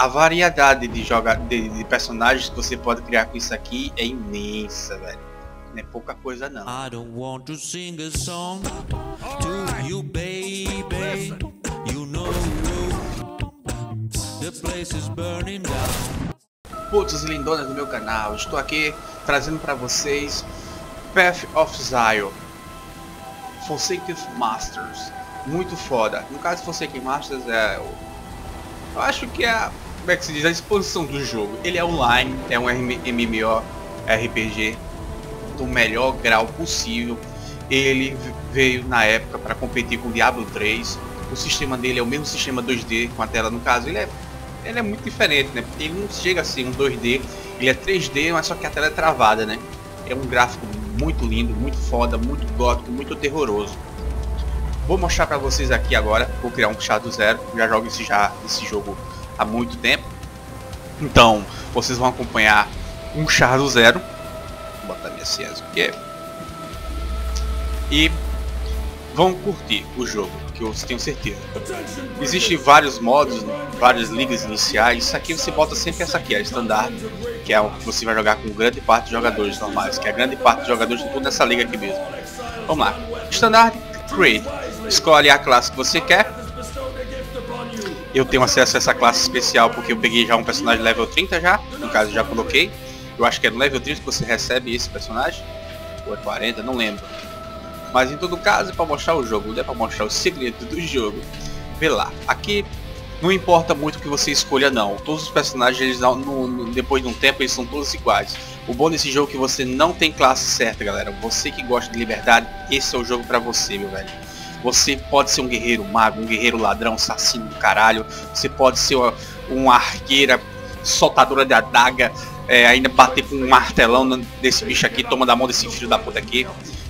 a variedade de, joga de, de, personagens que você pode criar com isso aqui é imensa, velho. Não é pouca coisa não. I don't want to sing a song to you, baby. You know the place is burning down. Putz, lindonas do meu canal, estou aqui trazendo para vocês Path of Zion Forsaken Masters. Muito foda. No caso Forsaken Masters é eu acho que é a como é que se diz, a exposição do jogo. Ele é online, é um MMO RPG do melhor grau possível. Ele veio na época para competir com Diablo 3. O sistema dele é o mesmo sistema 2D com a tela no caso. Ele é, ele é muito diferente, né? Ele não chega assim um 2D, ele é 3D, mas só que a tela é travada, né? É um gráfico muito lindo, muito foda, muito gótico, muito terroroso. Vou mostrar para vocês aqui agora, vou criar um chá do zero, já jogo esse, já, esse jogo há muito tempo. Então, vocês vão acompanhar um char do zero. Vou botar minha ciência aqui. E vão curtir o jogo, que eu tenho certeza. Existem vários modos, várias ligas iniciais. Isso aqui você bota sempre essa aqui, a standard, que é o que você vai jogar com grande parte de jogadores normais, que é a grande parte de jogadores de toda essa liga aqui mesmo. Vamos lá. Standard Create. Escolhe a classe que você quer eu tenho acesso a essa classe especial porque eu peguei já um personagem level 30 já, no caso já coloquei. Eu acho que é no level 30 que você recebe esse personagem, ou é 40, não lembro. Mas em todo caso é para mostrar o jogo, é para mostrar o segredo do jogo. Vê lá, aqui não importa muito o que você escolha não, todos os personagens eles, no, depois de um tempo eles são todos iguais. O bom desse jogo é que você não tem classe certa galera, você que gosta de liberdade, esse é o jogo para você meu velho. Você pode ser um guerreiro mago, um guerreiro ladrão, assassino do caralho. Você pode ser uma, uma arqueira soltadora de adaga, é, ainda bater com um martelão desse bicho aqui, toma da mão desse filho da puta aqui.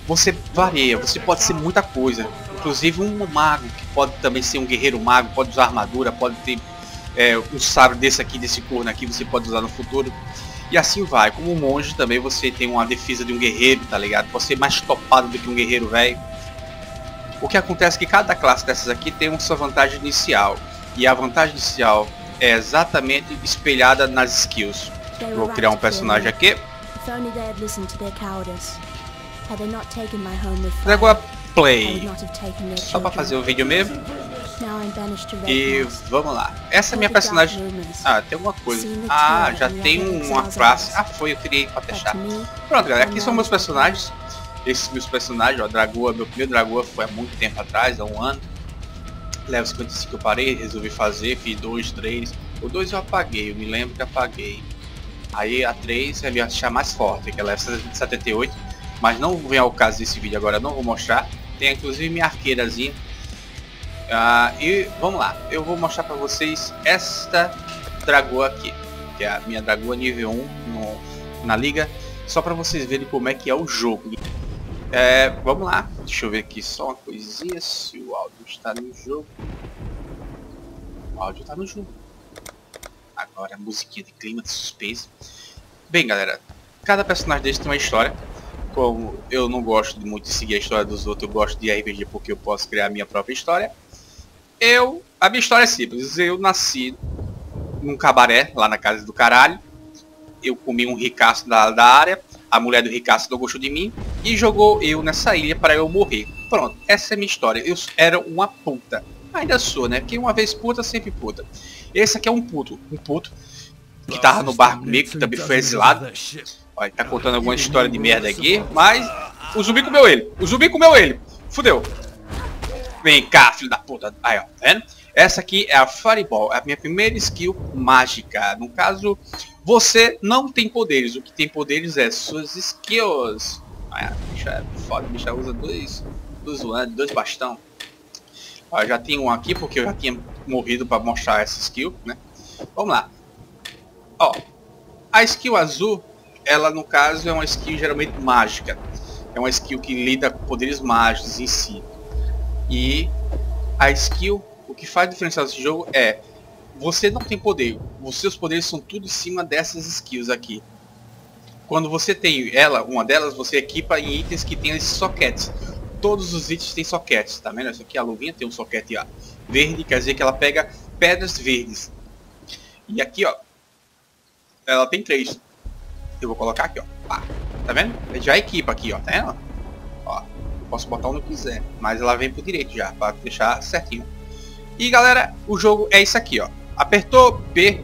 Você varia, você pode ser muita coisa. Inclusive um mago, que pode também ser um guerreiro mago, pode usar armadura, pode ter é, um sabre desse aqui, desse corno aqui, você pode usar no futuro. E assim vai. Como monge também você tem uma defesa de um guerreiro, tá ligado? Pode ser mais topado do que um guerreiro velho. O que acontece é que cada classe dessas aqui tem uma sua vantagem inicial. E a vantagem inicial é exatamente espelhada nas skills. Vou criar um personagem aqui. Dragoa Play. Só para fazer o vídeo mesmo. E vamos lá. Essa é minha personagem. Ah, tem alguma coisa. Ah, já tem uma classe. Ah, foi, eu criei para deixar. Pronto, galera. Aqui são meus personagens esses meus personagens, ó, Dragoa, meu primeiro Dragoa foi há muito tempo atrás, há um ano. Level 55 eu parei, resolvi fazer, fiz dois, três. O dois eu apaguei, eu me lembro que apaguei. Aí a 3 eu ia achar mais forte, que é 78. Mas não vem ao caso desse vídeo agora, não vou mostrar. Tem inclusive minha arqueirazinha. Ah, e vamos lá, eu vou mostrar para vocês esta Dragoa aqui. Que é a minha Dragoa nível 1 no, na liga. Só para vocês verem como é que é o jogo. É, vamos lá, deixa eu ver aqui só uma coisinha, se o áudio está no jogo. O áudio está no jogo. Agora a musiquinha de clima de suspense. Bem galera, cada personagem desse tem uma história. Como eu não gosto muito de seguir a história dos outros, eu gosto de RPG porque eu posso criar a minha própria história. Eu, a minha história é simples, eu nasci num cabaré, lá na casa do caralho. Eu comi um ricaço da, da área a mulher do Ricardo não gostou de mim e jogou eu nessa ilha para eu morrer. Pronto, essa é minha história. Eu era uma puta. Ainda sou, né? Porque uma vez puta, sempre puta. Esse aqui é um puto. Um puto que tava no barco comigo, que também foi exilado. Olha, tá contando alguma história de merda aqui, mas o zumbi comeu ele. O zumbi comeu ele. Fudeu. Vem cá, filho da puta. Aí, ó, tá vendo? Essa aqui é a Fireball, é a minha primeira skill mágica. No caso, você não tem poderes. O que tem poderes é suas skills. Ah, bicha é foda, bicha usa dois, dois, dois bastão. Ó, já tem um aqui porque eu já tinha morrido para mostrar essa skill, né? Vamos lá. Ó, a skill azul, ela no caso é uma skill geralmente mágica. É uma skill que lida com poderes mágicos em si. E a skill o que faz diferenciar esse jogo é você não tem poder. Os seus poderes são tudo em cima dessas skills aqui. Quando você tem ela, uma delas, você equipa em itens que tem esses soquetes. Todos os itens têm soquetes, tá vendo? Essa aqui a luvinha tem um soquete ó, verde, quer dizer que ela pega pedras verdes. E aqui, ó, ela tem três. Eu vou colocar aqui, ó. Pá. Tá vendo? Já equipa aqui, ó. Tá vendo? Ó, posso botar onde quiser. Mas ela vem pro direito já, pra deixar certinho. E galera, o jogo é isso aqui, ó. Apertou P,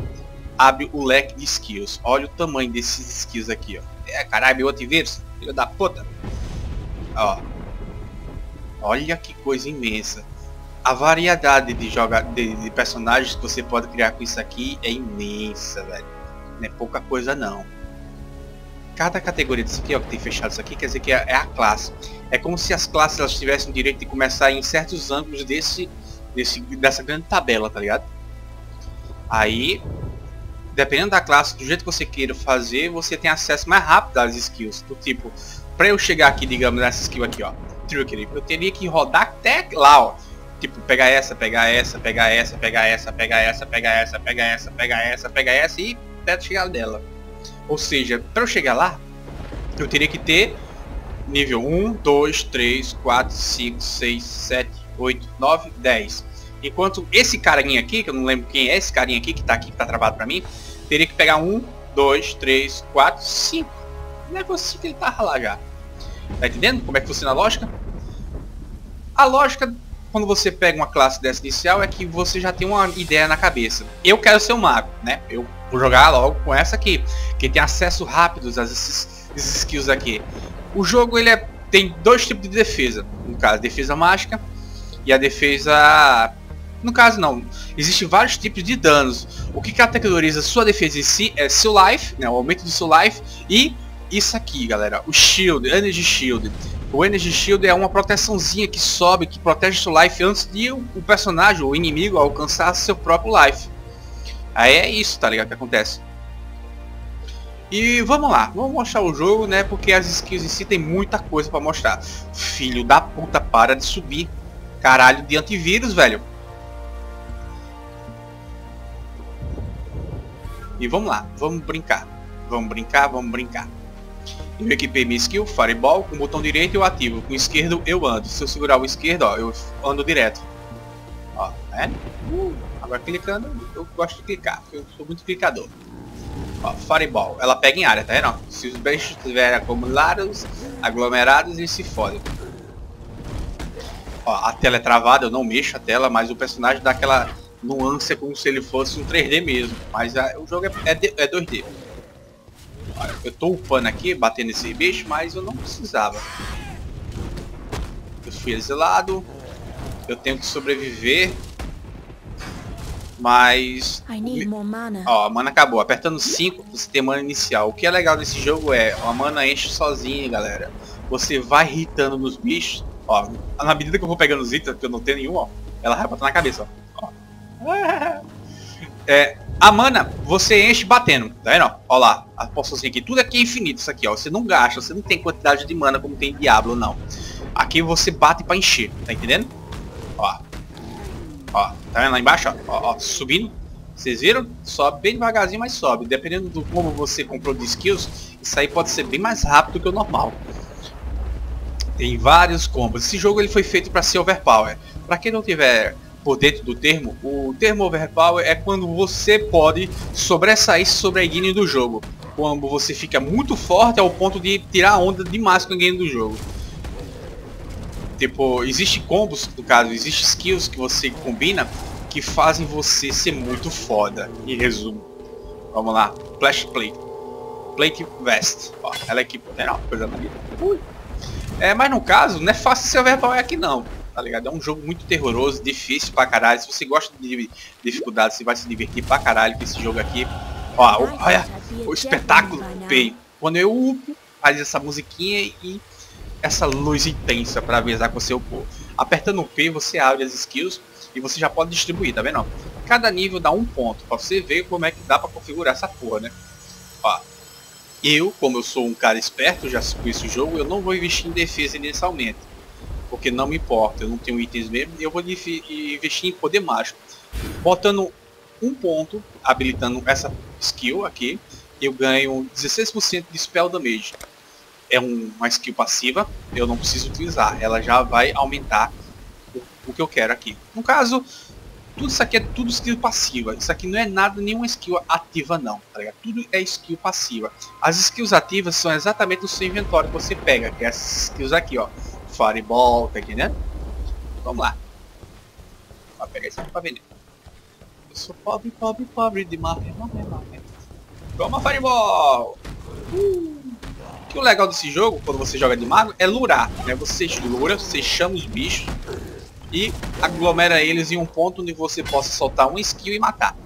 abre o leque de skills. Olha o tamanho desses skills aqui, ó. É, caralho, meu antivírus, filho da puta. Ó. Olha que coisa imensa. A variedade de, joga de, de personagens que você pode criar com isso aqui é imensa, velho. Não é pouca coisa não. Cada categoria disso aqui, ó, que tem fechado isso aqui, quer dizer que é, é a classe. É como se as classes elas tivessem o direito de começar em certos ângulos desse, desse, dessa grande tabela, tá ligado? Aí, dependendo da classe, do jeito que você queira fazer, você tem acesso mais rápido às skills. Do tipo, para eu chegar aqui, digamos, nessa skill aqui, ó, Trickery, eu teria que rodar até lá, ó. Tipo, pegar essa, pegar essa, pegar essa, pegar essa, pegar essa, pegar essa, pegar essa, pegar essa, pegar essa e até chegar dela. Ou seja, para eu chegar lá, eu teria que ter nível 1, 2, 3, 4, 5, 6, 7, 8, 9, 10. Enquanto esse carinha aqui, que eu não lembro quem é esse carinha aqui que tá aqui, que tá travado para mim, teria que pegar 1, 2, 3, 4, 5. Não é que ele tá lá já. Tá entendendo como é que funciona a lógica? A lógica quando você pega uma classe dessa inicial é que você já tem uma ideia na cabeça. Eu quero ser um mago, né? Eu vou jogar logo com essa aqui, que tem acesso rápido a esses, esses skills aqui. O jogo ele é, tem dois tipos de defesa, no caso, defesa mágica e a defesa no caso não, existem vários tipos de danos. O que categoriza sua defesa em si é seu life, né, o aumento do seu life e isso aqui, galera, o shield, energy shield. O Energy Shield é uma proteçãozinha que sobe, que protege seu life antes de o personagem, o inimigo, alcançar seu próprio life. Aí é isso, tá ligado? Que acontece. E vamos lá, vamos mostrar o jogo, né? Porque as skills em si tem muita coisa para mostrar. Filho da puta, para de subir. Caralho de antivírus, velho. E vamos lá, vamos brincar. Vamos brincar, vamos brincar. Eu equipei minha skill, Fireball, com o botão direito eu ativo, com o esquerdo eu ando. Se eu segurar o esquerdo, ó, eu ando direto. Ó, né? Uh, agora clicando, eu gosto de clicar, porque eu sou muito clicador. Ó, Fireball, ela pega em área, tá vendo? Se os bichos estiverem acumulados, aglomerados, e se fodem. Ó, a tela é travada, eu não mexo a tela, mas o personagem dá aquela nuance como se ele fosse um 3D mesmo. Mas a, o jogo é, é, é 2D. Eu tô upando aqui, batendo esse bicho, mas eu não precisava. Eu fui exilado. Eu tenho que sobreviver. Mas... Ó, a mana acabou. Apertando 5, você tem mana inicial. O que é legal desse jogo é, a mana enche sozinha, galera. Você vai irritando nos bichos. Ó, na medida que eu vou pegando os itens, que eu não tenho nenhum, ó. Ela vai botar na cabeça, ó. É, a mana, você enche batendo, tá vendo? Ó lá, a poçãozinha aqui, tudo aqui é infinito isso aqui, ó. Você não gasta, você não tem quantidade de mana como tem Diablo, não. Aqui você bate pra encher, tá entendendo? Ó. Ó, tá vendo lá embaixo, ó? Ó, ó subindo. Vocês viram? Sobe bem devagarzinho, mas sobe. Dependendo do como você comprou de skills, isso aí pode ser bem mais rápido que o normal. Tem vários combos. Esse jogo ele foi feito para ser overpower. Para quem não tiver por dentro do termo, o termo overpower é quando você pode sobressair sobre a engine do jogo. Quando você fica muito forte ao ponto de tirar a onda demais com a engine do jogo. Tipo, existe combos, no caso, existe skills que você combina que fazem você ser muito foda. Em resumo. Vamos lá. Flash Plate. Plate Vest. Ó, ela é aqui. Uma coisa vida. É, mas no caso, não é fácil ser overpower aqui não tá ligado? É um jogo muito terroroso, difícil pra caralho. Se você gosta de dificuldade, você vai se divertir pra caralho com esse jogo aqui. Ó, olha o espetáculo Pay. Quando eu upo, faz essa musiquinha e essa luz intensa para avisar com o seu povo. Apertando o P, você abre as skills e você já pode distribuir, tá vendo? Cada nível dá um ponto, pra você ver como é que dá pra configurar essa porra, né? Ó, eu, como eu sou um cara esperto, já conheço o jogo, eu não vou investir em defesa inicialmente porque não me importa, eu não tenho itens mesmo, eu vou investir em poder mágico. Botando um ponto, habilitando essa skill aqui, eu ganho 16% de spell damage. É um, uma skill passiva, eu não preciso utilizar, ela já vai aumentar o, que eu quero aqui. No caso, tudo isso aqui é tudo skill passiva. Isso aqui não é nada, nenhuma skill ativa não, tá? Tudo é skill passiva. As skills ativas são exatamente o seu inventório que você pega, que é essas skills aqui, ó. Fireball, tá aqui, né? Vamos lá. Vou pegar isso aqui pra vender. Eu sou pobre, pobre, pobre de marre, marre, marre. Toma Fireball! Uh. Que o legal desse jogo, quando você joga de mago, é lurar, né? Você lura, você chama os bichos, e aglomera eles em um ponto onde você possa soltar um skill e matar.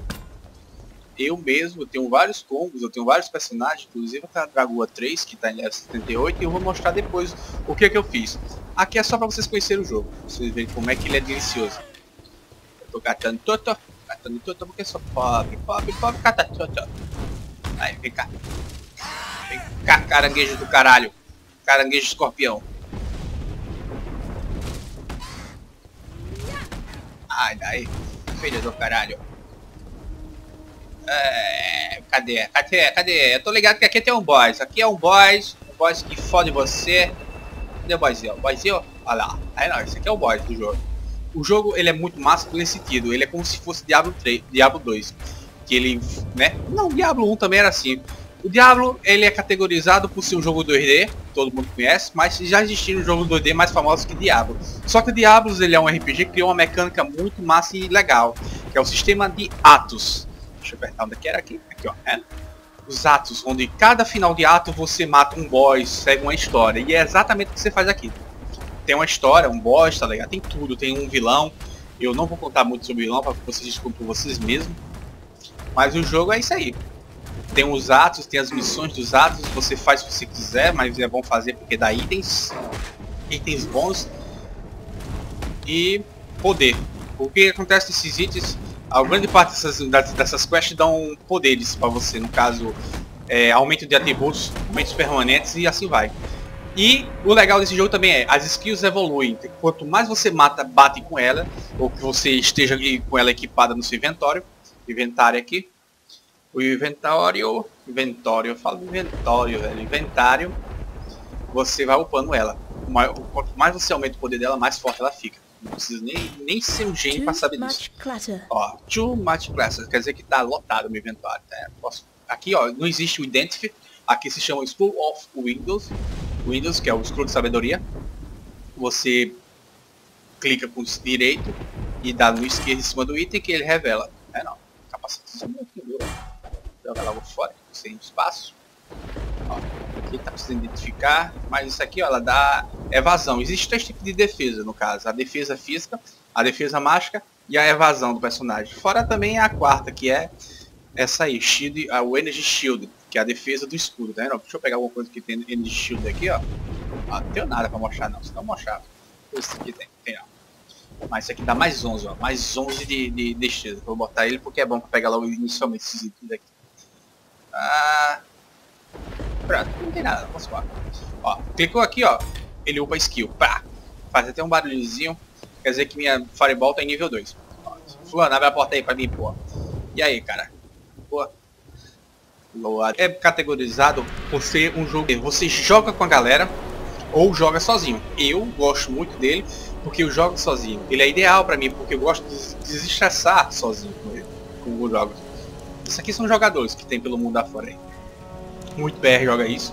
Eu mesmo, eu tenho vários combos, eu tenho vários personagens, inclusive a Dragua 3, que está em level 78, e eu vou mostrar depois o que, é que eu fiz. Aqui é só para vocês conhecerem o jogo, pra vocês verem como é que ele é delicioso. Eu tô catando toto, catando toto porque sou pobre, pobre, pobre, cata toto. Aí, vem cá. Vem cá, caranguejo do caralho. Caranguejo escorpião. Ai, daí. Filho do caralho. É, cadê? Cadê? Cadê? Eu tô ligado que aqui tem um boss. Aqui é um boss. Um boss que fode você. Cadê o boyzinho? O? Olha lá. Aí não, esse aqui é o boss do jogo. O jogo, ele é muito massa nesse sentido. Ele é como se fosse Diablo 3, Diablo 2. Que ele, né? Não, Diablo 1 também era assim. O Diablo, ele é categorizado por ser um jogo 2D, todo mundo conhece, mas já existiram jogos 2D mais famosos que Diablo. Só que o Diablo, ele é um RPG que criou uma mecânica muito massa e legal, que é o sistema de atos. Deixa eu apertar onde é que era aqui. Aqui, ó. É. Os atos, onde cada final de ato você mata um boss, segue uma história. E é exatamente o que você faz aqui. Tem uma história, um boss, tá ligado? Tem tudo, tem um vilão. Eu não vou contar muito sobre o vilão para que vocês desculpem por vocês mesmos. Mas o jogo é isso aí tem os atos, tem as missões dos atos, você faz se você quiser, mas é bom fazer porque dá itens, itens bons e poder. O que acontece nesses itens, a grande parte dessas, dessas quests dão poderes para você, no caso, é, aumento de atributos, aumentos permanentes e assim vai. E o legal desse jogo também é, as skills evoluem. Quanto mais você mata, bate com ela, ou que você esteja com ela equipada no seu inventório, inventário aqui, o inventário, inventório, eu falo inventório, velho, inventário, você vai upando ela. Quanto mais você aumenta o poder dela, mais forte ela fica. Não precisa nem, nem ser um gênio para saber disso. Clutter. Ó, too much clutter, quer dizer que tá lotado o meu inventário. Tá? Posso... Aqui, ó, não existe o Identify, aqui se chama Scroll of Windows, Windows, que é o scroll de sabedoria. Você clica com o direito e dá no esquerdo em cima do item que ele revela. É não, capacete joga logo fora, sem espaço. Ó, aqui tá precisando identificar, mas isso aqui ó, ela dá evasão. Existem três tipos de defesa no caso, a defesa física, a defesa mágica e a evasão do personagem. Fora também a quarta, que é essa aí, shield, o Energy Shield, que é a defesa do escudo, tá vendo? Deixa eu pegar alguma coisa que tem Energy Shield aqui, ó. ó não tenho nada pra mostrar não, se não mostrar. Esse aqui tem, tem não. Mas esse aqui dá mais 11, ó. Mais 11 de, de defesa. Vou botar ele porque é bom pra pegar logo inicialmente esses itens aqui. Ah, pronto, não tem nada, posso falar. Ó, clicou aqui, ó, ele upa skill, pá, faz até um barulhozinho, quer dizer que minha Fireball tá em nível 2. Fulano, abre a porta aí pra mim, pô. E aí, cara? Pô. É categorizado por ser um jogo você joga com a galera ou joga sozinho. Eu gosto muito dele porque eu jogo sozinho. Ele é ideal para mim porque eu gosto de desestressar sozinho com ele, com os jogos. Isso aqui são jogadores que tem pelo mundo afora aí. Muito BR joga isso.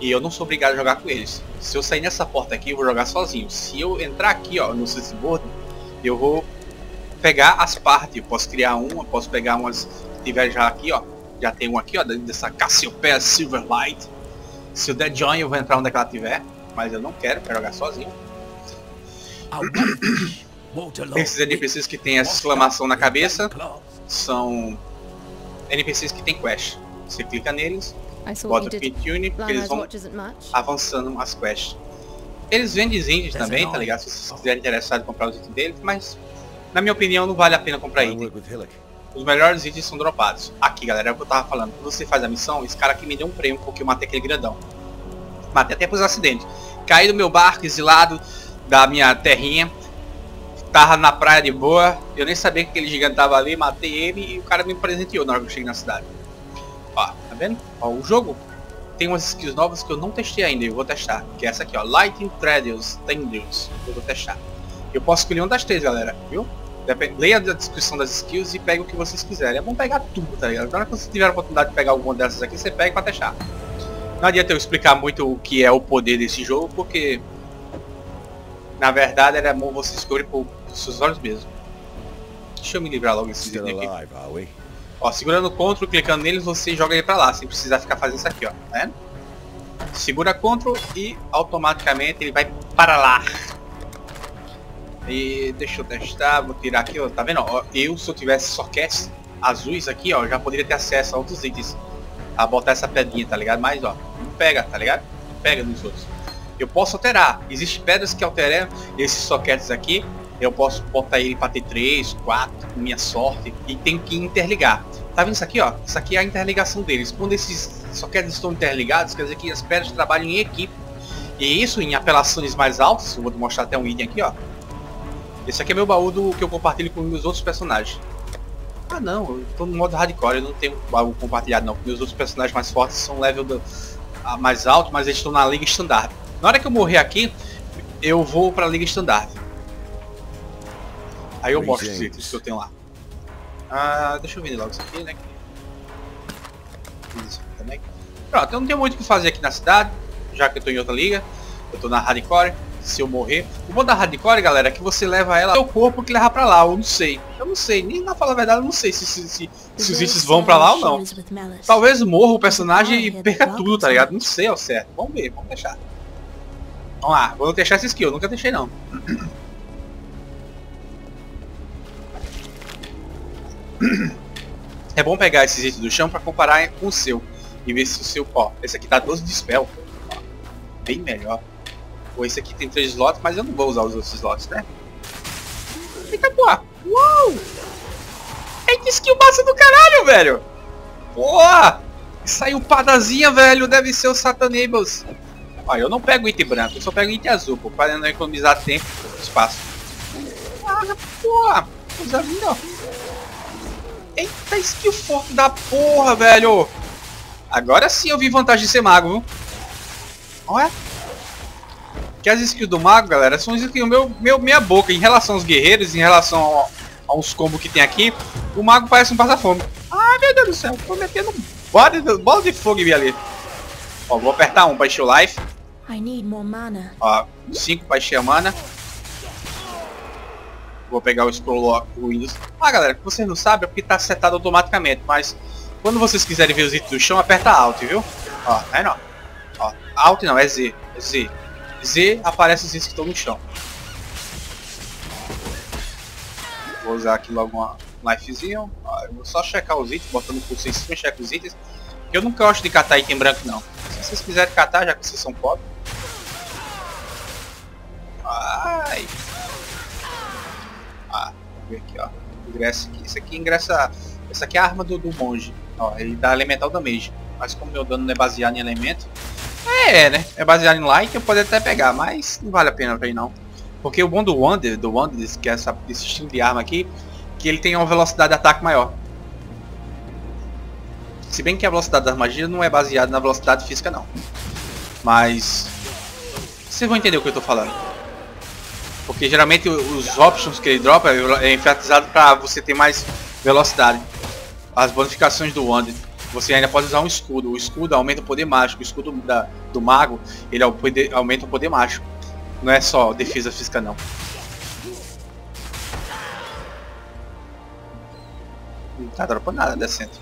E eu não sou obrigado a jogar com eles. Se eu sair nessa porta aqui, eu vou jogar sozinho. Se eu entrar aqui, ó, no Board, eu vou pegar as partes. Eu posso criar uma, posso pegar umas que tiver já aqui, ó. Já tem um aqui, ó, dessa Cassiopeia Silverlight. Se o Dead Join, eu vou entrar onde é que ela tiver. Mas eu não quero, quero jogar sozinho. Esses NPCs que tem essa exclamação na cabeça são NPCs que tem quest. Você clica neles, bota o porque eles vão avançando as quests. Eles vendem itens também, tá ligado? Se vocês estiverem interessados em comprar os itens deles, mas na minha opinião não vale a pena comprar item. Os melhores itens são dropados. Aqui galera, é o que eu tava falando. Quando você faz a missão, esse cara aqui me deu um prêmio porque eu matei aquele grandão. Matei até por acidente. Caí do meu barco exilado da minha terrinha Tava na praia de boa, eu nem sabia que aquele gigante tava ali, matei ele e o cara me presenteou na hora que eu cheguei na cidade. Ó, tá vendo? Ó, o jogo tem umas skills novas que eu não testei ainda, eu vou testar. Que é essa aqui, ó, Lighting Threads Tendrils, eu vou testar. Eu posso escolher uma das três, galera, viu? Leia a descrição das skills e pega o que vocês quiserem. É bom pegar tudo, tá ligado? Na hora que você tiver a oportunidade de pegar alguma dessas aqui, você pega pra deixar. Não adianta eu explicar muito o que é o poder desse jogo, porque... Na verdade, era bom você escolher por, por seus olhos mesmo. Deixa eu me livrar logo desse aqui. Ó, segurando o CTRL, clicando neles, você joga ele pra lá, sem precisar ficar fazendo isso aqui, ó. Vendo? Segura CTRL e automaticamente ele vai para lá. E deixa eu testar, vou tirar aqui, ó, tá vendo? Ó, eu, se eu tivesse sockets azuis aqui, ó, já poderia ter acesso a outros itens. A botar essa pedrinha, tá ligado? Mas, ó, não pega, tá ligado? Não pega nos outros. Eu posso alterar. Existem pedras que alteram esses sockets aqui. Eu posso botar ele para ter 3, 4, minha sorte. E tem que interligar. Tá vendo isso aqui, ó? Isso aqui é a interligação deles. Quando esses sockets estão interligados, quer dizer que as pedras trabalham em equipe. E isso em apelações mais altas, vou mostrar até um item aqui, ó. Esse aqui é meu baú do que eu compartilho com os outros personagens. Ah não, eu tô no modo hardcore, eu não tenho baú compartilhado não, os outros personagens mais fortes são level do, a, mais alto, mas eles estão na liga standard. Na hora que eu morrer aqui, eu vou pra liga standard. Aí eu mostro os itens que eu tenho lá. Ah, deixa eu ver logo isso aqui, né? Isso aqui também. Pronto, eu não tenho muito o que fazer aqui na cidade, já que eu tô em outra liga. Eu tô na hardcore se eu morrer. O bom da hardcore, galera, é que você leva ela ao corpo que leva pra lá, eu não sei. Eu não sei, nem na falar a verdade, eu não sei se, se, se, se os itens vão pra lá ou não. Talvez morra o personagem e perca tudo, tá ligado? Não sei ao certo. Vamos ver, vamos deixar. Vamos lá, vou deixar essa skill, eu nunca deixei não. É bom pegar esses itens do chão pra comparar com o seu. E ver se o seu, ó, esse aqui tá 12 de spell. Bem melhor. Pô, esse aqui tem três slots, mas eu não vou usar os outros slots, né? Eita porra! Uou! Eita skill massa do caralho, velho! Porra! Saiu padazinha, velho! Deve ser o Satanables. Olha, eu não pego item branco, eu só pego item azul, pô, para não economizar tempo e espaço. Ah, porra! Linda, ó. Eita skill forte da porra, velho! Agora sim eu vi vantagem de ser mago, viu? Olha. Que as skills do mago, galera, são skills meu, meu, minha boca. Em relação aos guerreiros, em relação a, uns combos que tem aqui, o mago parece um passa-fome. Ah, meu Deus do céu, tô metendo bola de, bola de fogo ali. Ó, vou apertar um pra encher o life. Ó, 5 pra encher a mana. Vou pegar o scroll o Windows. Ah, galera, que vocês não sabem é porque tá setado automaticamente, mas quando vocês quiserem ver os itens do chão, aperta Alt, viu? Ó, é não. Ó, Alt não, é Z. É Z. Z aparece os itens que estão no chão. Vou usar aqui logo uma lifezinho. Eu vou só checar os itens, botando o pulso em cima, checa os itens. Eu nunca gosto de catar item branco não. Se vocês quiserem catar, já que vocês são pobres. Ai. Ver aqui, ó. Ingressa aqui. Isso aqui ingressa. Essa aqui é a arma do, do monge. Ó, ele dá elemental damage. Mas como meu dano não é baseado em elemento, é, né? É baseado em like, eu poderia até pegar, mas não vale a pena ir não. Porque o bom do Wonder, do Wonder, que é essa, esse estilo de arma aqui, que ele tem uma velocidade de ataque maior. Se bem que a velocidade das magias não é baseada na velocidade física não. Mas... Vocês vão entender o que eu tô falando. Porque geralmente os options que ele dropa é enfatizado para você ter mais velocidade. As bonificações do Wonder. Você ainda pode usar um escudo. O escudo aumenta o poder mágico. O escudo da, do mago, ele aumenta o poder mágico. Não é só defesa física não. Não tá dropando nada decente.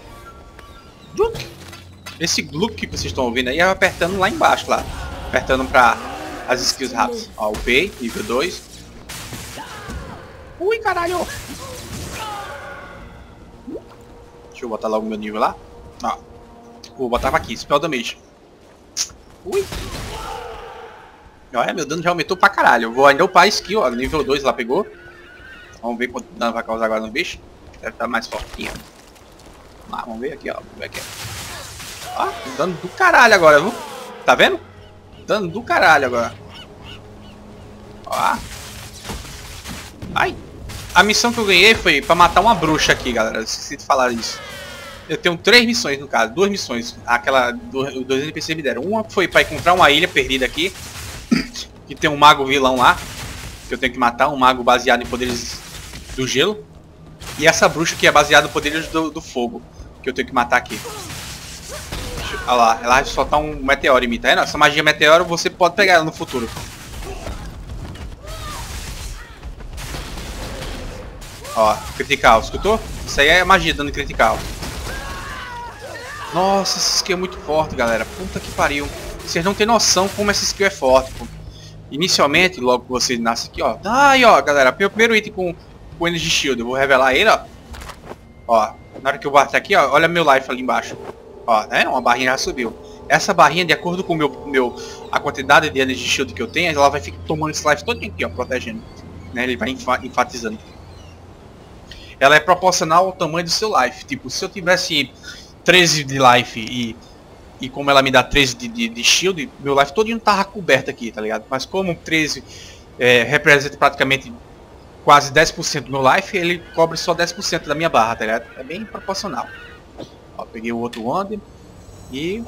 Esse Gluck que vocês estão ouvindo aí é apertando lá embaixo, lá. Apertando pra as skills rápidas. Ó, o P, nível 2. Ui, caralho! Deixa eu botar logo meu nível lá. Ó. Vou botar aqui, Spell Damage. Ui. Olha, meu dano já aumentou pra caralho. Eu vou ainda upar a skill, ó. Nível 2 lá pegou. Vamos ver quanto dano vai causar agora no bicho. Deve estar tá mais fortinho. Ah, vamos ver aqui, ó. Vamos ver aqui. Ó, dano do caralho agora, viu? Tá vendo? Dano do caralho agora. Ó. Ai. A missão que eu ganhei foi pra matar uma bruxa aqui, galera. Esqueci de falar isso. Eu tenho três missões no caso, duas missões. Aquela do, dois NPCs me deram. Uma foi para encontrar uma ilha perdida aqui, que tem um mago vilão lá. que eu tenho que matar, um mago baseado em poderes do gelo. E essa bruxa que é baseada em poderes do, do fogo, que eu tenho que matar aqui. Olha lá, ela soltar um meteoro em mim, tá vendo? Essa magia meteoro você pode pegar ela no futuro. Ó, critical, escutou? Isso aí é magia dando critical. Nossa, esse skill é muito forte, galera. Puta que pariu. Vocês não têm noção como esse skill é forte, pô. Inicialmente, logo que você nasce aqui, ó. Aí, ó, galera. Meu primeiro item com, com Energy Shield. Eu vou revelar ele, ó. Ó, na hora que eu bater aqui, ó. Olha meu life ali embaixo. Ó, né? Uma barrinha já subiu. Essa barrinha, de acordo com meu, meu, a quantidade de Energy Shield que eu tenho, ela vai ficar tomando esse life todo aqui, ó. Protegendo. Né? Ele vai enfatizando. Ela é proporcional ao tamanho do seu life. Tipo, se eu tivesse 13 de life e, e como ela me dá 13 de, de, de shield, meu life todo tava coberto aqui, tá ligado? Mas como 13 é, representa praticamente quase 10% do meu life, ele cobre só 10% da minha barra, tá ligado? É bem proporcional. Ó, peguei o outro Wonder e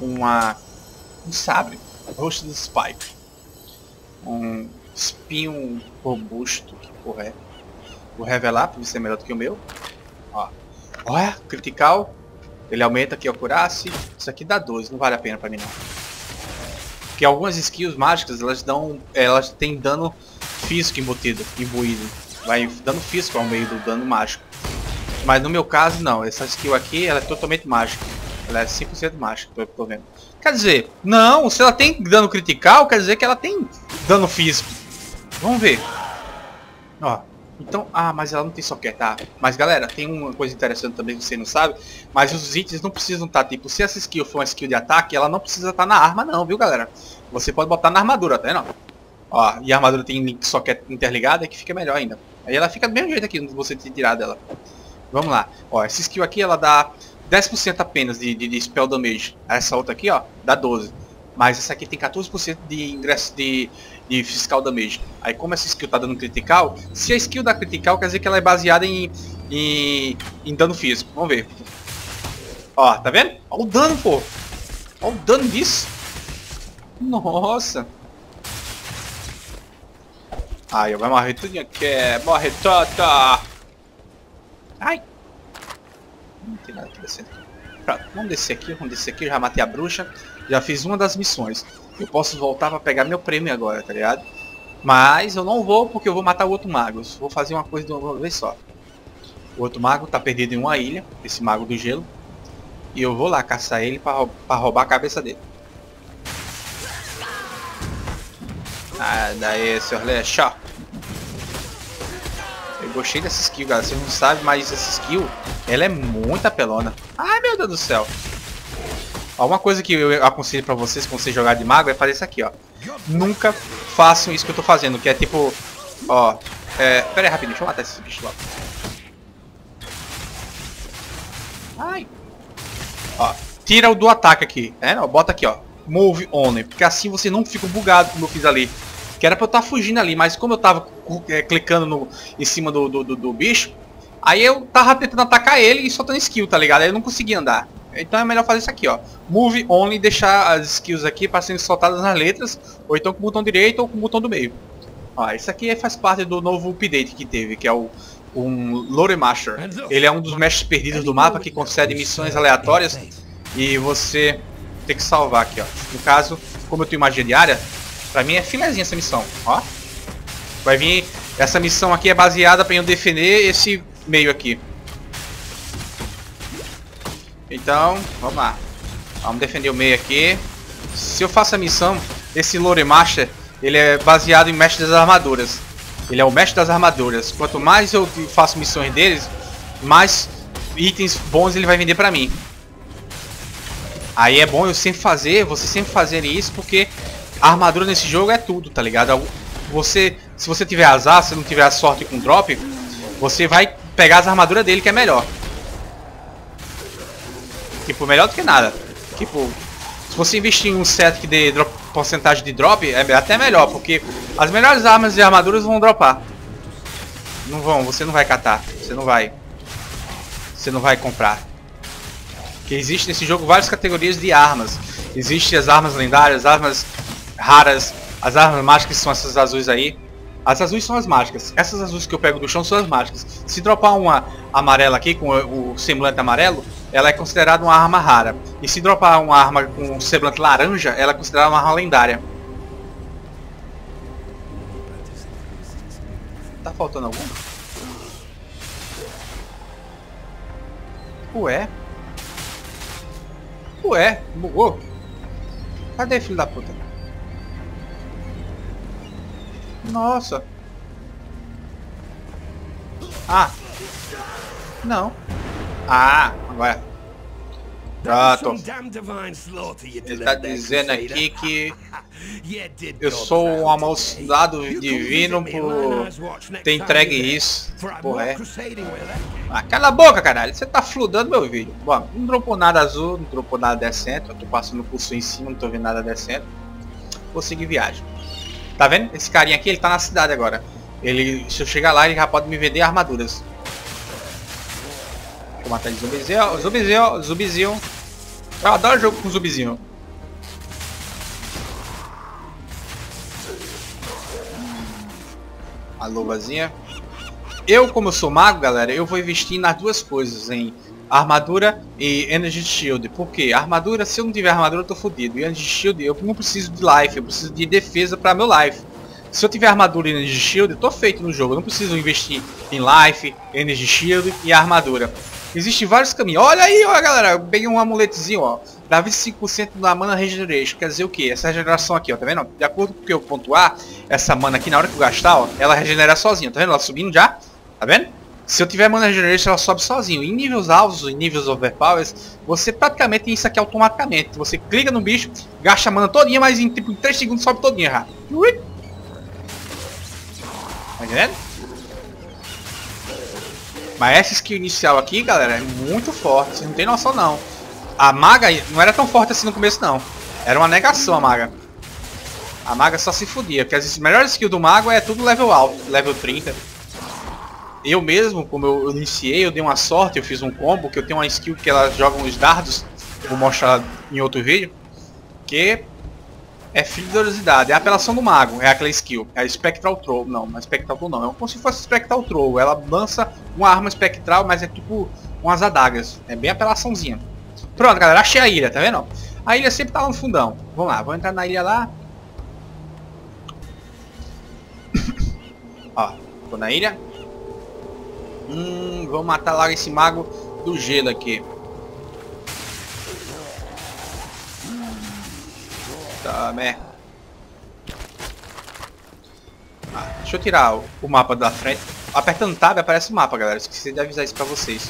uma um sabre, rosto do Spike. Um espinho robusto, que porra é? Vou revelar para se é melhor do que o meu. Ó. Olha, critical, ele aumenta aqui a curasse. Isso aqui dá 12, não vale a pena pra mim não. Porque algumas skills mágicas, elas dão. Elas têm dano físico embutido, imbuído. Vai dano físico ao meio do dano mágico. Mas no meu caso não, essa skill aqui ela é totalmente mágica. Ela é 100% mágica, tô, tô vendo. Quer dizer, não, se ela tem dano critical, quer dizer que ela tem dano físico. Vamos ver. Ó, então, ah, mas ela não tem socket, tá? Mas galera, tem uma coisa interessante também que você não sabe, mas os itens não precisam estar, tá, tipo, se essa skill for uma skill de ataque, ela não precisa estar tá na arma não, viu galera? Você pode botar na armadura, tá vendo? Ó, e a armadura tem link socket interligado, é que fica melhor ainda. Aí ela fica do mesmo jeito aqui, você tirar dela. Vamos lá. Ó, essa skill aqui, ela dá 10% apenas de, de, de spell damage. Essa outra aqui, ó, dá 12. Mas essa aqui tem 14% de ingresso de, de fiscal damage. Aí como essa skill tá dando critical, se a skill dá critical, quer dizer que ela é baseada em, em, em dano físico. Vamos ver. Ó, tá vendo? Olha o dano, pô. Olha o dano disso. Nossa. Aí, vai morrer tudo aqui. Morre toda. Ai. Não tem nada aqui descendo. Pronto, vamos descer aqui, vamos descer aqui. Já matei a bruxa. Já fiz uma das missões. Eu posso voltar pra pegar meu prêmio agora, tá ligado? Mas eu não vou porque eu vou matar o outro mago. Eu vou fazer uma coisa de uma vez só. O outro mago tá perdido em uma ilha, esse mago do gelo. E eu vou lá caçar ele pra, roubar a cabeça dele. Ah, daí, senhor Leixó. Eu gostei dessa skill, galera. Vocês não sabem, mas essa skill, ela é muito apelona. Ai, meu Deus do céu. Uma coisa que eu aconselho pra vocês quando você jogar de mago é fazer isso aqui, ó. Nunca façam isso que eu tô fazendo, que é tipo... Ó, é... Pera aí, rapidinho, deixa eu matar esse bicho lá. Ai. Ó, tira o do ataque aqui, né? Ó, bota aqui, ó. Move only, porque assim você não fica bugado como eu fiz ali. Que era pra eu estar tá fugindo ali, mas como eu tava é, clicando no, em cima do, do, do, do bicho, aí eu tava tentando atacar ele e soltando skill, tá ligado? Aí eu não conseguia andar. Então é melhor fazer isso aqui, ó. Move only, deixar as skills aqui para serem soltadas nas letras, ou então com o botão direito ou com o botão do meio. Ó, isso aqui faz parte do novo update que teve, que é o um Lore Master. Ele é um dos mestres perdidos do mapa que concede missões aleatórias e você tem que salvar aqui, ó. No caso, como eu tenho magia diária, pra mim é filezinha essa missão, ó. Vai vir, essa missão aqui é baseada para eu defender esse meio aqui. Então, vamos lá. Vamos defender o meio aqui. Se eu faço a missão, esse Lore Master, ele é baseado em Mestre das Armaduras. Ele é o Mestre das Armaduras. Quanto mais eu faço missões deles, mais itens bons ele vai vender pra mim. Aí é bom eu sempre fazer, você sempre fazer isso, porque a armadura nesse jogo é tudo, tá ligado? Você, se você tiver azar, se não tiver sorte com drop, você vai pegar as armaduras dele que é melhor. Tipo, melhor do que nada. Tipo, se você investir em um set que dê drop, porcentagem de drop, é até melhor, porque as melhores armas e armaduras vão dropar. Não vão, você não vai catar. Você não vai. Você não vai comprar. Que existe nesse jogo várias categorias de armas. Existem as armas lendárias, armas raras, as armas mágicas que são essas azuis aí. As azuis são as mágicas. Essas azuis que eu pego do chão são as mágicas. Se dropar uma amarela aqui, com o semblante amarelo, ela é considerada uma arma rara. E se dropar uma arma com semblante laranja, ela é considerada uma arma lendária. Tá faltando algum? Ué? Ué, bugou. Cadê filho da puta? Nossa. Ah. Não. Ah, agora. Pronto. Ele está dizendo aqui que eu sou um amaldiçoado divino por ter entregue isso. Porra, é. Ah, cala a boca, caralho. Você tá fludando meu vídeo. Bom, não dropou nada azul, não dropou nada decente. Eu tô passando o curso em cima, não tô vendo nada decente. Vou seguir viagem. Tá vendo? Esse carinha aqui, ele tá na cidade agora. Ele, se eu chegar lá, ele já pode me vender armaduras. Vou matar ele zumbizinho, zumbizinho, zumbizinho. Eu adoro jogo com zumbizinho. A luvazinha. Eu, como eu sou mago, galera, eu vou investir nas duas coisas, em armadura e energy shield. Por quê? Armadura, se eu não tiver armadura, eu tô fodido. E energy shield, eu não preciso de life, eu preciso de defesa para meu life. Se eu tiver armadura e energy shield, eu tô feito no jogo. Eu não preciso investir em life, energy shield e armadura. Existem vários caminhos. Olha aí, ó, galera. Eu peguei um amuletezinho, ó. Dá 25% da mana regeneration. Quer dizer o que? Essa regeneração aqui, ó. Tá vendo? De acordo com o que eu pontuar, essa mana aqui, na hora que eu gastar, ó, ela regenera sozinha. Tá vendo? Ela subindo já. Tá vendo? Se eu tiver mana regeneration, ela sobe sozinho. Em níveis altos, em níveis overpowers, você praticamente tem isso aqui automaticamente. Você clica no bicho, gasta a mana todinha, mas em tipo 3 segundos sobe todinha já. Tá entendendo? Mas essa skill inicial aqui, galera, é muito forte. Você não tem noção não. A maga não era tão forte assim no começo não. Era uma negação a maga. A maga só se fudia, porque as melhores skills do mago é tudo level alto, level 30 eu mesmo, como eu iniciei, eu dei uma sorte, eu fiz um combo, que eu tenho uma skill que ela joga uns dardos, vou mostrar em outro vídeo, que é fidelidade, é a apelação do mago, é aquela skill, é a Spectral Throw, não, mas Spectral Throw não, é como se fosse Spectral Throw, ela lança uma arma espectral, mas é tipo umas adagas, é bem apelaçãozinha. Pronto, galera, achei a ilha, tá vendo? A ilha sempre tá lá no fundão. Vamos lá, vamos entrar na ilha lá. Ó, tô na ilha. Hum, vamos matar logo esse mago do gelo aqui. Tá, né? Ah, deixa eu tirar o mapa da frente. Apertando tab aparece o mapa, galera. Esqueci de avisar isso pra vocês.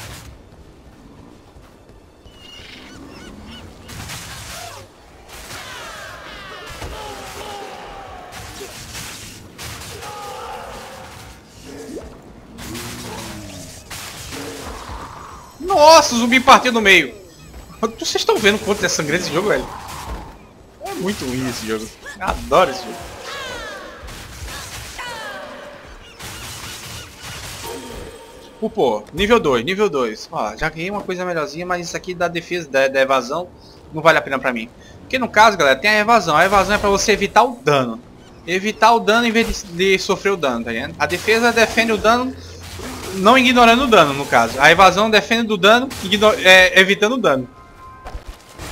Nossa, o zumbi partiu no meio. Vocês estão vendo quanto é sangrento esse jogo, velho? É muito ruim esse jogo. Adoro esse jogo. Pô, nível 2, nível 2. Ó, já ganhei uma coisa melhorzinha, mas isso aqui da defesa, da, da, evasão, não vale a pena pra mim. Porque no caso, galera, tem a evasão. A evasão é pra você evitar o dano. Evitar o dano em vez de, de sofrer o dano, tá vendo? A defesa defende o dano não ignorando o dano, no caso. A evasão defende do dano, é, evitando o dano.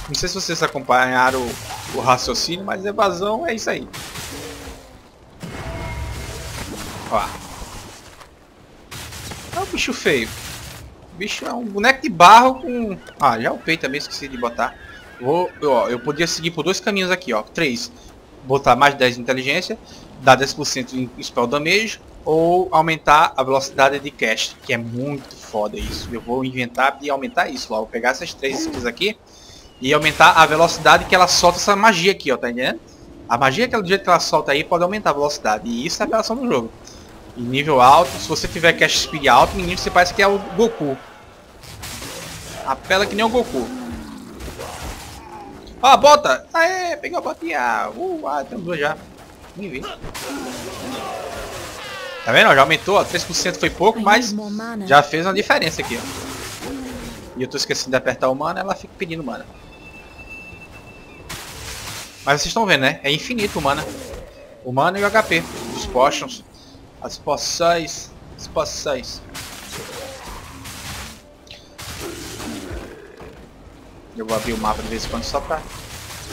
Não sei se vocês acompanharam o, o raciocínio, mas evasão é isso aí. Ó. É um bicho feio. O bicho é um boneco de barro com... Ah, já upei também, esqueci de botar. Vou, ó, eu podia seguir por dois caminhos aqui, ó. Três. Botar mais 10 de inteligência, dar 10% em spell damage ou aumentar a velocidade de cast, que é muito foda isso. Eu vou inventar e aumentar isso, ó. Vou pegar essas três skills aqui e aumentar a velocidade que ela solta essa magia aqui, ó, tá entendendo? A magia que ela, do jeito que ela solta aí pode aumentar a velocidade. E isso é a apelação do jogo. Em nível alto, se você tiver cast speed alto, menino, você parece que é o Goku. Apela que nem o Goku. Ó, a bota! Aê, peguei a botinha! Uh, ah, tem duas já. Tá vendo? Já aumentou, ó, 3% foi pouco, mas já fez uma diferença aqui, ó. E eu tô esquecendo de apertar o mana, ela fica pedindo mana. Mas vocês estão vendo, né? É infinito o mana. O mana e o HP dos potions. As poções. As poções. Eu vou abrir o mapa de vez em quando só pra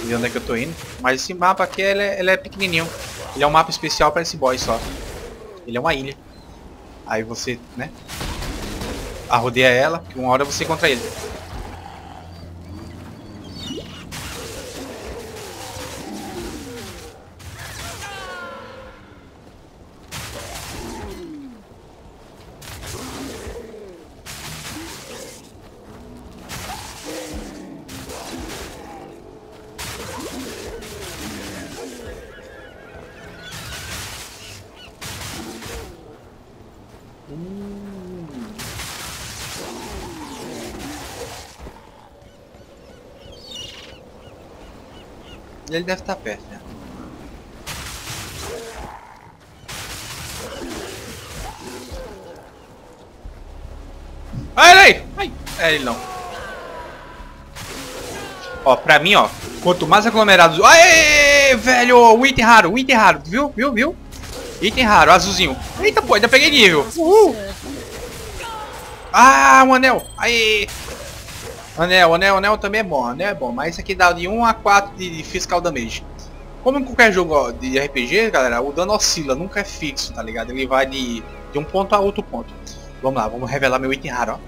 ver onde é que eu tô indo. Mas esse mapa aqui, ele é, ele é pequenininho. Ele é um mapa especial para esse boss só. Ele é uma ilha. Aí você, né? Arrodeia ela, que uma hora você encontra ele. Ele deve estar perto, né? Ai, ai, ai, é ele não. Ó, pra mim, ó, quanto mais aglomerados... Aê, velho, o item raro, o item raro, viu, viu, viu? Item raro, azulzinho. Eita, pô, ainda peguei nível. Uhul. Ah, um anel. Aí. Anel, anel, anel também é bom. Anel é bom. Mas isso aqui dá de 1 a 4 de fiscal damage. Como em qualquer jogo de RPG, galera, o dano oscila, nunca é fixo, tá ligado? Ele vai de, de um ponto a outro ponto. Vamos lá, vamos revelar meu item raro,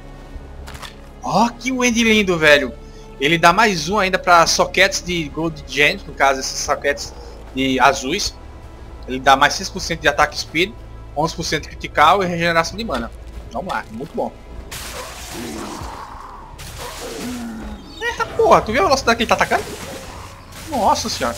ó. Ó, que Wendy lindo, velho. Ele dá mais um ainda para sockets de Gold Gen, no caso, esses sockets de azuis. Ele dá mais 6% de ataque speed, 11% critical e regeneração de mana. Vamos lá, muito bom. Eita porra, tu viu a velocidade que ele tá atacando? Nossa senhora.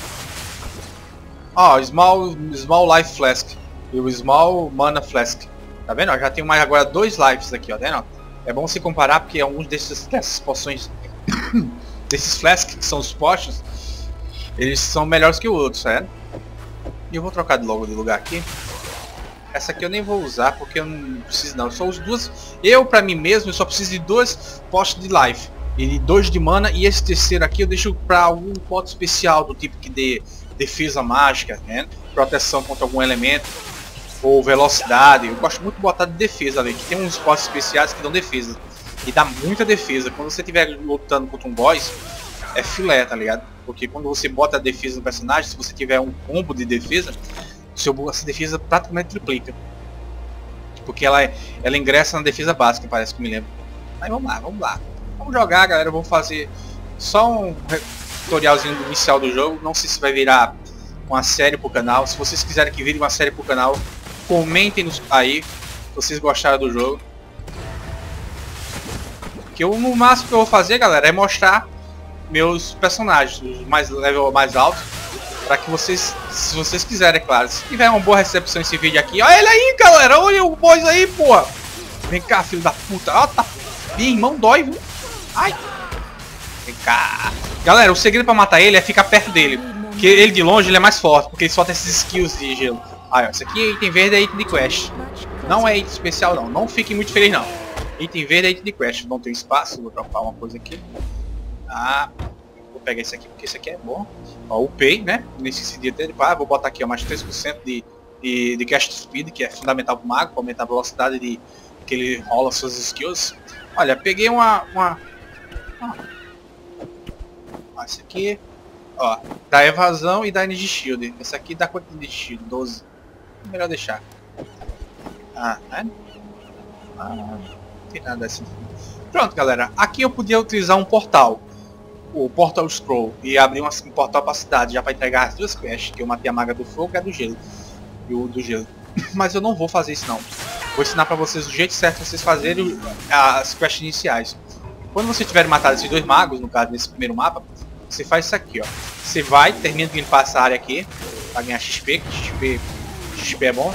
Ó, oh, small, small life flask e o small mana flask. Tá vendo? já tenho mais agora dois lives aqui, ó. Tá vendo? É bom se comparar porque alguns desses, dessas poções, desses flasks que são os potions, eles são melhores que os outros, certo? E eu vou trocar logo de lugar aqui. Essa aqui eu nem vou usar porque eu não preciso não. Só os duas. Eu para mim mesmo eu só preciso de dois postos de life. E dois de mana e esse terceiro aqui eu deixo para algum pote especial do tipo que dê defesa mágica, né? Proteção contra algum elemento ou velocidade. Eu gosto muito de botar de defesa ali, que tem uns potes especiais que dão defesa. E dá muita defesa. Quando você estiver lutando contra um boss, é filé, tá ligado? Porque quando você bota a defesa no personagem, se você tiver um combo de defesa, seu essa defesa praticamente triplica. Porque ela, ela ingressa na defesa básica, parece que me lembro. Mas vamos lá, vamos lá. Vamos jogar, galera. Vamos fazer só um tutorialzinho inicial do jogo. Não sei se vai virar uma série pro canal. Se vocês quiserem que vire uma série pro canal, comentem aí se vocês gostaram do jogo. Que o máximo que eu vou fazer, galera, é mostrar meus personagens, os mais level mais altos, para que vocês, se vocês quiserem, é claro, se tiver uma boa recepção esse vídeo aqui, olha ele aí, galera, olha o boys aí, porra. Vem cá, filho da puta. Ó, tá. Ih, irmão, dói, viu? Ai. Vem cá. Galera, o segredo para matar ele é ficar perto dele. Porque ele de longe ele é mais forte, porque ele tem esses skills de gelo. Aí, ó, isso aqui é item verde, é item de quest. Não é item especial, não. Não fiquem muito felizes, não. Item verde é item de quest. Não tem espaço, vou dropar uma coisa aqui. Ah, vou pegar esse aqui porque esse aqui é bom. Ó, Pay, né? Não esqueci de ter. Ah, vou botar aqui ó, mais 3% de, de, de cast speed, que é fundamental pro mago, para aumentar a velocidade de que ele rola suas skills. Olha, peguei uma. uma... Ah, esse aqui. Ó, dá evasão e dá energy shield. Esse aqui dá quanto de shield? 12. Melhor deixar. Ah, né? Ah, não tem nada assim. Pronto, galera. Aqui eu podia utilizar um portal. O Portal Scroll. E abrir um portal para a cidade. Já para entregar as duas quests. Que eu matei a maga do fogo e a do gelo. E o do gelo. Mas eu não vou fazer isso não. Vou ensinar para vocês o jeito certo vocês fazerem as quests iniciais. Quando vocês tiverem matado esses dois magos, no caso nesse primeiro mapa, você faz isso aqui, ó. Você vai, termina de limpar essa área aqui, para ganhar XP, XP, XP é bom.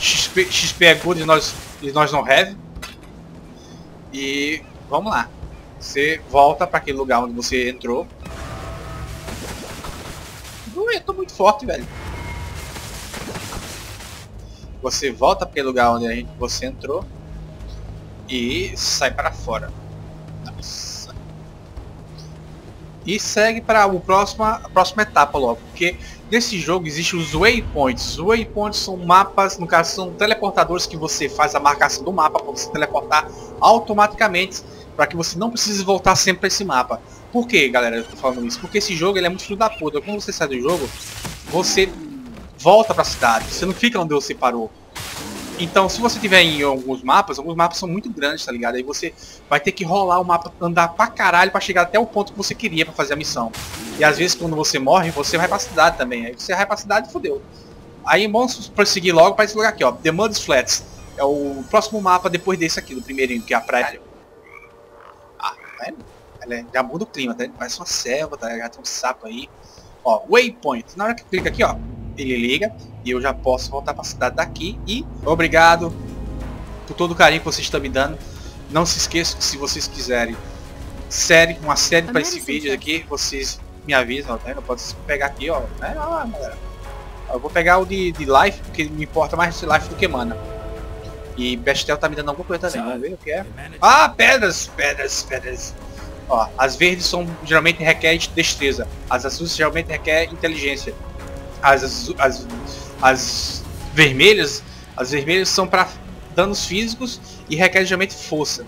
XP, XP é good e nós, e nós não have. E vamos lá. Você volta para aquele lugar onde você entrou. Eu tô muito forte, velho. Você volta para aquele lugar onde a gente, você entrou. E sai para fora. E segue para o próximo, a próxima etapa logo, porque nesse jogo existem os waypoints. Os waypoints são mapas, no caso são teleportadores que você faz a marcação do mapa para você teleportar automaticamente, para que você não precise voltar sempre para esse mapa. Por que, galera, eu tô falando isso? Porque esse jogo ele é muito filho da puta. Quando você sai do jogo, você volta para a cidade, você não fica onde você parou. Então, se você tiver em alguns mapas, alguns mapas são muito grandes, tá ligado? Aí você vai ter que rolar o mapa, andar pra caralho pra chegar até o ponto que você queria pra fazer a missão. E às vezes quando você morre, você vai pra cidade também. Aí você vai pra cidade e fodeu. Aí vamos prosseguir logo pra esse lugar aqui, ó. The Mud Flats. É o próximo mapa depois desse aqui, do primeirinho, que é a praia. Ah, tá Ela já muda o clima, tá? Parece uma selva, tá? Já tem um sapo aí. Ó, Waypoint. Na hora que clica aqui, ó, ele liga e eu já posso voltar para a cidade daqui. E obrigado por todo o carinho que vocês estão me dando. Não se esqueçam que se vocês quiserem série, uma série para esse vídeo aqui, vocês me avisam, né? Eu posso pegar aqui, ó. Né? Ah, galera. Eu vou pegar o de, de life, porque me importa mais de life do que mana. E Bestel tá me dando alguma coisa também, vamos ver o que é. Ah, pedras, pedras, pedras. Ó, as verdes são geralmente requerem destreza, as azuis geralmente requerem inteligência. As, as, as vermelhas, as vermelhas são para danos físicos e requerem geralmente força.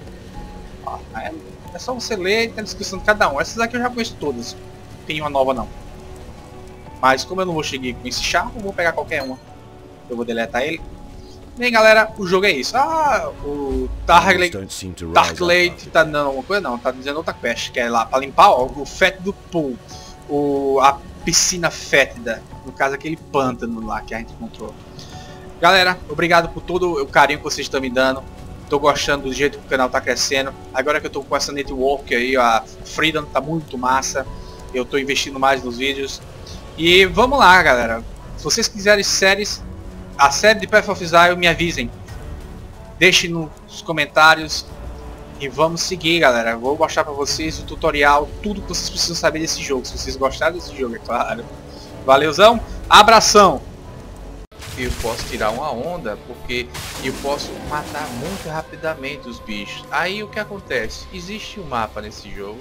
Ó, é, é, só você ler e tem a descrição de cada um. Essas aqui eu já conheço todas. Não tem uma nova não. Mas como eu não vou chegar com esse chá, eu vou pegar qualquer uma. Eu vou deletar ele. Bem galera, o jogo é isso. Ah, o Darklade, tá dando alguma coisa? Não, tá dizendo outra quest, que é lá pra limpar ó, o fétido pool. O, a piscina fétida. No caso, aquele pântano lá que a gente encontrou. Galera, obrigado por todo o carinho que vocês estão me dando. Tô gostando do jeito que o canal tá crescendo. Agora que eu tô com essa network aí, a Freedom tá muito massa. Eu tô investindo mais nos vídeos. E vamos lá, galera. Se vocês quiserem séries, a série de Path of Exile, me avisem. Deixem nos comentários. E vamos seguir, galera. Vou mostrar pra vocês o tutorial, tudo que vocês precisam saber desse jogo. Se vocês gostaram desse jogo, é claro. Valeuzão, abração! Eu posso tirar uma onda porque eu posso matar muito rapidamente os bichos. Aí o que acontece? Existe um mapa nesse jogo